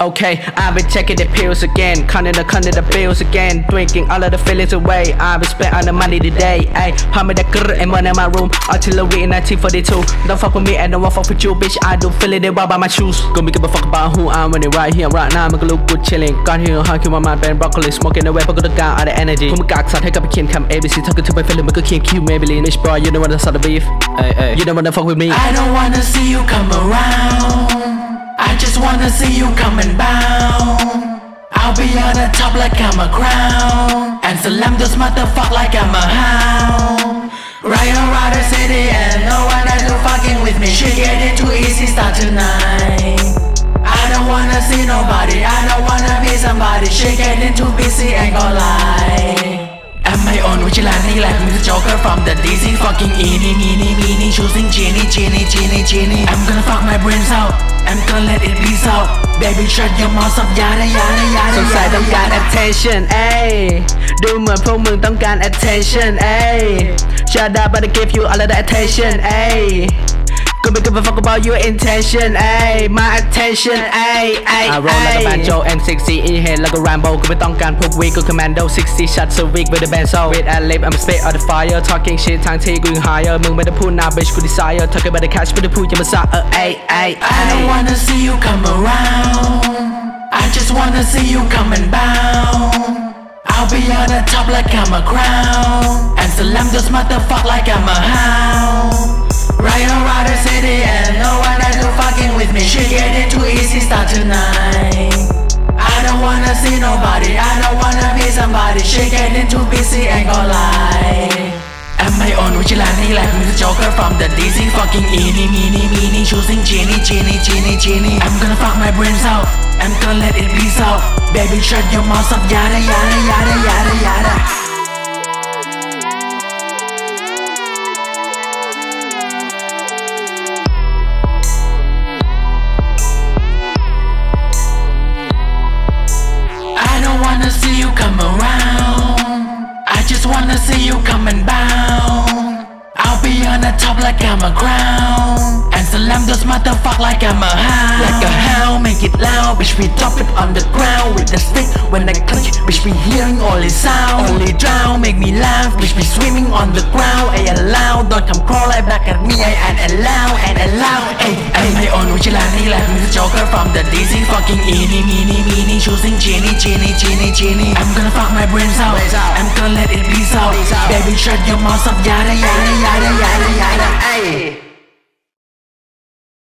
Okay, I've been checking the pills again, counting the counting the bills again, drinking all of the feelings away. I've been spending all the money today. Ayy, pump me that grr M1 in my room. Artillery in 1942. Don't fuck with me and don't want fuck with you, bitch. I do feel it, they by my shoes. Gonna be give a fuck about who I'm when it right here, right now. Make a look good chilling. Got here, hunking with my mind, been broccoli, smoking away, but got the guy all the energy. Come back, so take up a king, come ABC, talking to my feeling, make a king, Q, Maybelline. Bitch, bro, you don't wanna start the beef. Ayy, ayy, you don't wanna fuck with me. I don't wanna see you come around. I just wanna see you come bound. I'll be on the top like I'm a crown. And slam this motherfucker like I'm a hound. Right around the city and no one has to fucking with me. She get it too easy, start tonight. I don't wanna see nobody, I don't wanna be somebody. She getting too busy, ain't gon' lie Am I on vigilante like Mr. Joker from the DC fucking eeny meeny meeny choosing genie genie genie genie I'm gonna fuck my brains out I'm gonna let it bleed out Baby shut your mouth up yada yada yada สงสัย yada ต้องการ yada attention เอ้ยดูเหมือนพวกมึงต้องการ attention เอ้ย Shut up but I give you all of the attention เอ้ยกูไม่ give a fuck about your intention เอ้ย my attention เอ้ยเอ้ย I roll like a banjo and 60 in your head like a Rambo กูไม่ต้องการพวกวีกู commando 60 shots a week with a benzo with a lip I'm spit on the fire talking shit ทางที่กูยัง higher มึงไม่ได้พูดนะ bitch กู desire talking about the cash ไม่ได้พูดอย่ามาซะเออเอ้ยเอ้ย I don't wanna see you come around I just wanna see you come and bound I'll be on the top like I'm a crown And slam this motherfucker like I'm a hound Around the city and no one has to fucking with me. She get it too easy, start tonight. I don't wanna see nobody, I don't wanna be somebody. She getting too busy, ain't gon' lie. Am I on vigilante like Mr. Joker from the DC fucking eeny meeny meeny choosing genie genie genie genie. I'm gonna fuck my brains out I'm gonna let it bleed out Baby shut your mouth up yada yada yada yada see you come and bound. I'll be on the top like I'm a crown. And slam those motherfucker like I'm a hound. Like a hound, make it loud. Bitch, we drop it on the ground with the stick. When I click, bitch, we hearing all the sound. Only drown, make me laugh. Bitch, we swimming on the ground. I allow, don't come crawling back at me. I and allow, and allow. Am I on vigilante like Mr. Joker from the DC fucking eeny meeny meeny choosing genie genie genie genie. I'm gonna fuck my brains out. I'm let it be so. Baby, shut your mouth up, yada yada yada yada yada. Ay.